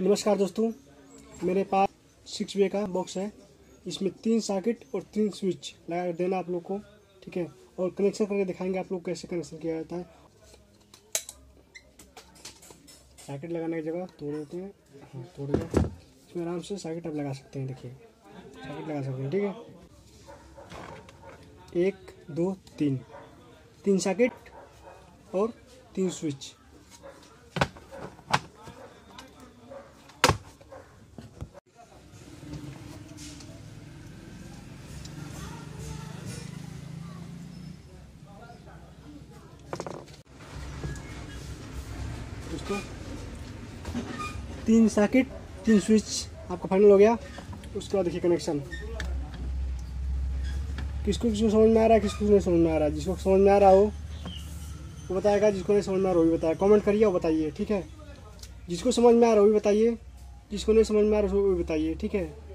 नमस्कार दोस्तों, मेरे पास सिक्स वे का बॉक्स है। इसमें तीन सॉकेट और तीन स्विच लगा देना आप लोग को, ठीक है? और कनेक्शन करके दिखाएँगे आप लोग कैसे कनेक्शन किया जाता है। सॉकेट लगाने की जगह तोड़ देते हैं। हाँ तोड़ दिया इसमें आराम से सॉकेट आप लगा सकते हैं, देखिए। सॉकेट लगा सकते हैं, ठीक है? एक, दो, तीन। तीन सॉकेट और तीन स्विच दोस्तों, तीन सॉकेट तीन स्विच आपका फाइनल हो गया। उसके बाद देखिए कनेक्शन किसको किसको समझ में आ रहा है, किसको नहीं समझ में आ रहा है। जिसको समझ में आ रहा हो, वो बताएगा, जिसको नहीं समझ में आ रहा वो भी बताएगा। कमेंट करिए और बताइए, ठीक है? जिसको समझ में आ रहा है, वो भी बताइए। जिसको नहीं समझ में आ रहा वो भी बताइए, ठीक है?